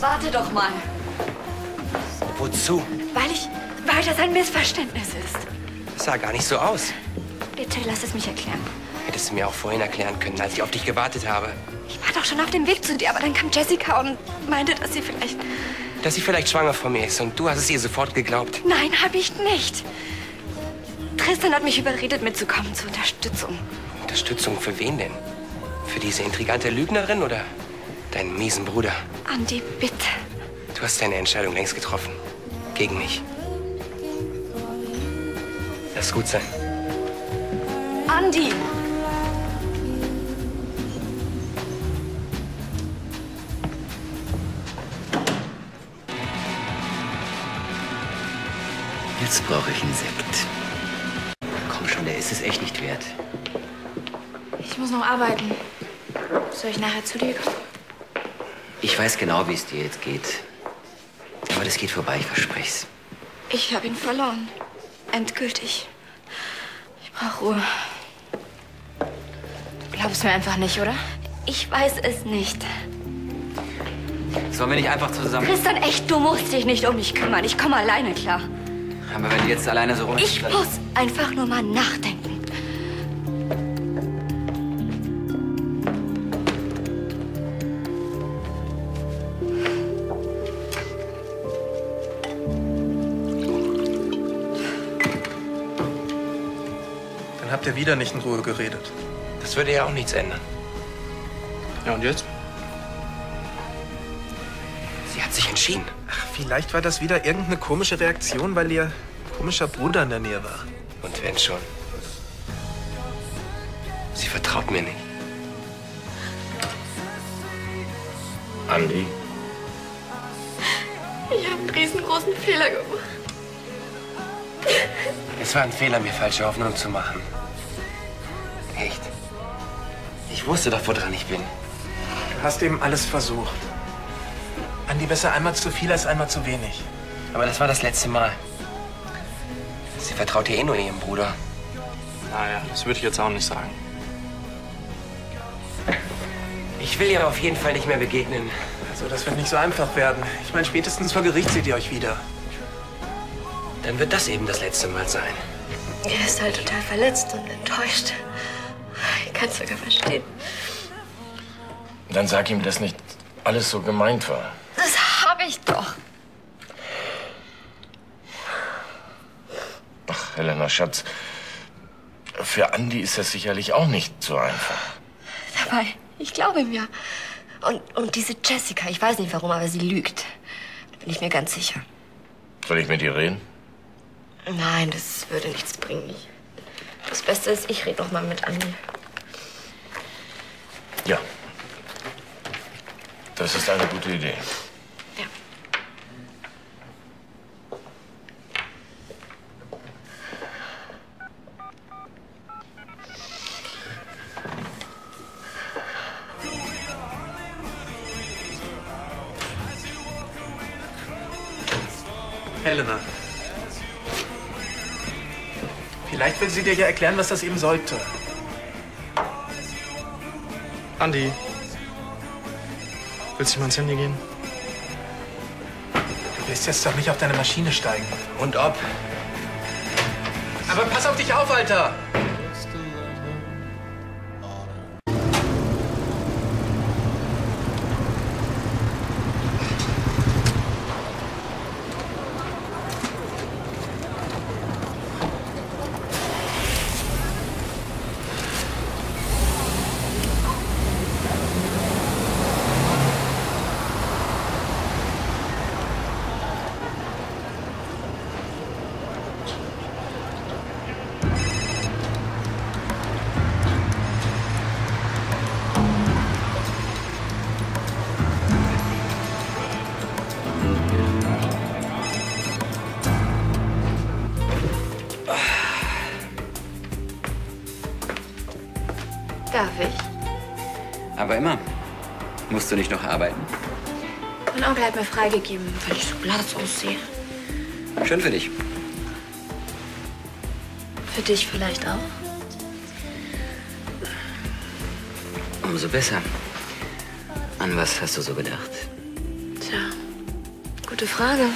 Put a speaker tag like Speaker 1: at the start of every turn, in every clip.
Speaker 1: Warte doch mal.
Speaker 2: Wozu?
Speaker 1: Weil ich. Weil das ein Missverständnis ist.
Speaker 2: Das sah gar nicht so aus.
Speaker 1: Bitte lass es mich erklären.
Speaker 2: Hättest du mir auch vorhin erklären können, als ich auf dich gewartet habe.
Speaker 1: Ich war doch schon auf dem Weg zu dir, aber dann kam Jessica und meinte, dass sie vielleicht.
Speaker 2: Dass sie vielleicht schwanger von mir ist und du hast es ihr sofort geglaubt.
Speaker 1: Nein, habe ich nicht. Tristan hat mich überredet, mitzukommen zur Unterstützung.
Speaker 2: Unterstützung für wen denn? Für diese intrigante Lügnerin oder deinen miesen Bruder?
Speaker 1: Andi, bitte.
Speaker 2: Du hast deine Entscheidung längst getroffen. Gegen mich. Lass gut sein.
Speaker 1: Andi!
Speaker 3: Jetzt brauche ich einen Sekt. Komm schon, der ist es echt nicht wert.
Speaker 1: Ich muss noch arbeiten. Soll ich nachher zu dir kommen?
Speaker 3: Ich weiß genau, wie es dir jetzt geht. Aber das geht vorbei, ich verspreche es.
Speaker 1: Ich habe ihn verloren. Endgültig. Ich brauche Ruhe. Du glaubst mir einfach nicht, oder? Ich weiß es nicht.
Speaker 3: Sollen wir nicht einfach zusammen...
Speaker 1: Tristan, echt, du musst dich nicht um mich kümmern. Ich komme alleine klar.
Speaker 3: Aber wenn du jetzt alleine so rum...
Speaker 1: Ich muss einfach nur mal nachdenken.
Speaker 4: Ihr wieder nicht in Ruhe geredet.
Speaker 2: Das würde ja auch nichts ändern.
Speaker 4: Ja, und jetzt?
Speaker 2: Sie hat sich entschieden.
Speaker 4: Ach, vielleicht war das wieder irgendeine komische Reaktion, weil ihr komischer Bruder in der Nähe war.
Speaker 2: Und wenn schon. Sie vertraut mir nicht.
Speaker 5: Andi,
Speaker 1: Ich habe einen riesengroßen Fehler gemacht.
Speaker 2: Es war ein Fehler, mir falsche Hoffnung zu machen. Echt. Ich wusste doch, woran ich bin.
Speaker 4: Du hast eben alles versucht. Andi, besser einmal zu viel als einmal zu wenig.
Speaker 2: Aber das war das letzte Mal. Sie vertraut ja eh nur ihrem Bruder.
Speaker 6: Naja, das würde ich jetzt auch nicht sagen.
Speaker 2: Ich will ihr auf jeden Fall nicht mehr begegnen.
Speaker 4: Also, das wird nicht so einfach werden. Ich meine, spätestens vor Gericht seht ihr euch wieder.
Speaker 2: Dann wird das eben das letzte Mal sein.
Speaker 1: Er ist halt total verletzt und enttäuscht. Ich kann es sogar verstehen.
Speaker 5: dann sag ihm, dass nicht alles so gemeint war.
Speaker 1: Das habe ich doch.
Speaker 5: Ach, Helena, Schatz, für Andi ist das sicherlich auch nicht so einfach.
Speaker 1: Dabei, ich glaube ihm ja. Und, und diese Jessica, ich weiß nicht warum, aber sie lügt. Da bin ich mir ganz sicher.
Speaker 5: Soll ich mit ihr reden?
Speaker 1: Nein, das würde nichts bringen. Das Beste ist, ich rede noch mal mit Andi.
Speaker 5: Ja. Das ist eine gute Idee.
Speaker 1: Ja.
Speaker 4: Helena. Vielleicht will sie dir ja erklären, was das eben sollte.
Speaker 6: Andi. Willst du mal ins Handy gehen?
Speaker 4: Du willst jetzt doch nicht auf deine Maschine steigen.
Speaker 2: Und ob?
Speaker 4: Aber pass auf dich auf, Alter!
Speaker 3: Immer. Musst du nicht noch arbeiten?
Speaker 1: Mein Onkel hat mir freigegeben, weil ich so blass aussehe.
Speaker 3: Schön für dich.
Speaker 1: Für dich vielleicht auch?
Speaker 3: Umso besser. An was hast du so gedacht?
Speaker 1: Tja, Gute Frage.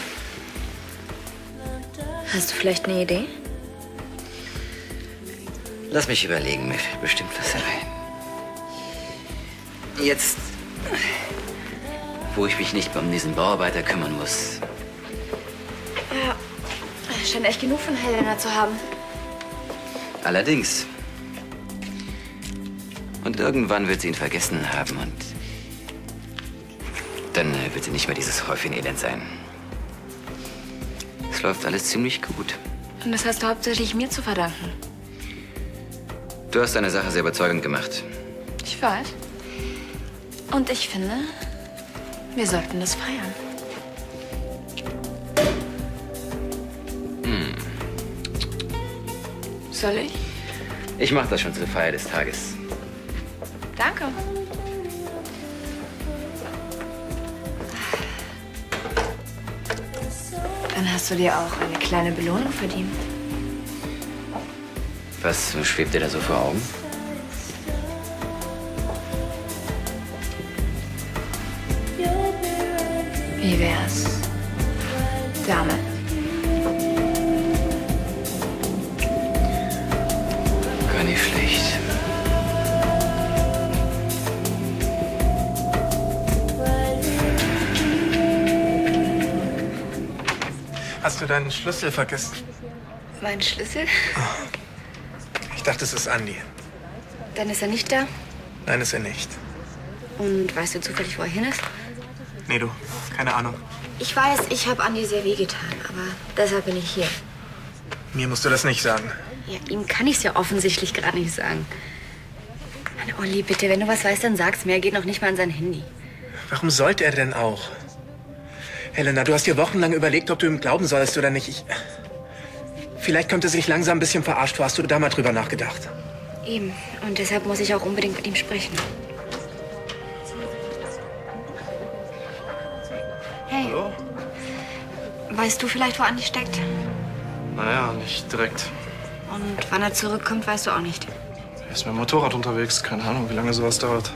Speaker 1: Hast du vielleicht eine Idee?
Speaker 3: Lass mich überlegen, mir fällt bestimmt was ein. Jetzt, wo ich mich nicht mehr um diesen Bauarbeiter kümmern muss,
Speaker 1: Ja. Scheint echt genug von Helena zu haben.
Speaker 3: Allerdings. Und irgendwann wird sie ihn vergessen haben und dann wird sie nicht mehr dieses Häufchen Elend sein. Es läuft alles ziemlich gut.
Speaker 1: Und das hast du hauptsächlich mir zu verdanken.
Speaker 3: Du hast deine Sache sehr überzeugend gemacht.
Speaker 1: Ich weiß. Und ich finde, wir sollten das feiern. Soll ich?
Speaker 3: Ich mache das schon zur Feier des Tages.
Speaker 1: Danke. Dann hast du dir auch eine kleine Belohnung verdient.
Speaker 3: Was schwebt dir da so vor Augen?
Speaker 1: Wie wär's damit?
Speaker 3: Gar nicht schlecht.
Speaker 4: Hast du deinen Schlüssel vergessen?
Speaker 1: Mein Schlüssel?
Speaker 4: Ich dachte, es ist Andi.
Speaker 1: Dann ist er nicht da.
Speaker 4: Nein, ist er nicht.
Speaker 1: Und weißt du zufällig, wo er hin ist?
Speaker 4: Nee, du. Keine Ahnung.
Speaker 1: Ich weiß, ich habe Andi sehr wehgetan, aber deshalb bin ich hier.
Speaker 4: Mir musst du das nicht sagen.
Speaker 1: Ja, ihm kann ich es ja offensichtlich gerade nicht sagen. Mann, Olli, bitte, wenn du was weißt, dann sag's mir. Er geht noch nicht mal an sein Handy.
Speaker 4: Warum sollte er denn auch? Helena, du hast dir wochenlang überlegt, ob du ihm glauben sollst oder nicht. Ich... Vielleicht kommt er sich langsam ein bisschen verarscht. Hast du da mal drüber nachgedacht?
Speaker 1: Eben. Und deshalb muss ich auch unbedingt mit ihm sprechen. Weißt du vielleicht, wo Andi steckt?
Speaker 6: Naja, nicht direkt.
Speaker 1: Und wann er zurückkommt, weißt du auch nicht.
Speaker 6: Er ist mit dem Motorrad unterwegs. Keine Ahnung, wie lange sowas dauert.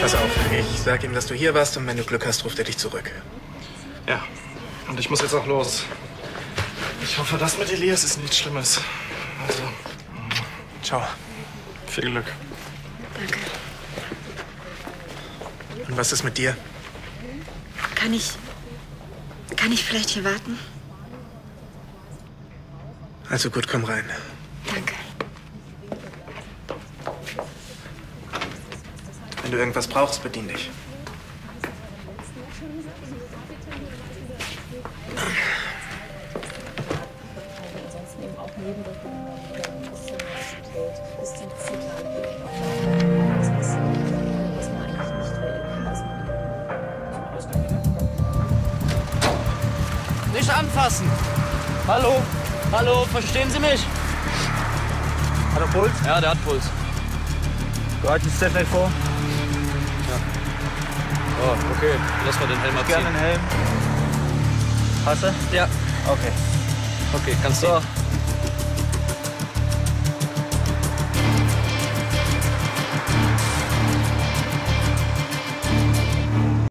Speaker 4: Pass auf, ich sag ihm, dass du hier warst und wenn du Glück hast, ruft er dich zurück.
Speaker 6: Ja. Und ich muss jetzt auch los. Ich hoffe, das mit Elias ist nichts Schlimmes. Also,
Speaker 4: Ciao.
Speaker 6: viel Glück.
Speaker 1: Danke.
Speaker 4: Und was ist mit dir?
Speaker 1: Kann ich. Kann ich vielleicht hier warten?
Speaker 4: Also gut, komm rein.
Speaker 1: Danke.
Speaker 4: Wenn du irgendwas brauchst, bedien dich.
Speaker 7: Nicht anfassen. Hallo? Hallo, verstehen Sie mich?
Speaker 8: Hat er Puls?
Speaker 7: Ja, der hat Puls.
Speaker 8: Bereiten Sie Stephen vor.
Speaker 7: Oh, okay. Lass mal den Helm abziehen.
Speaker 8: Gerne den Helm. Hast du?
Speaker 7: Ja.
Speaker 8: Okay.
Speaker 7: Okay, kannst du.
Speaker 8: So,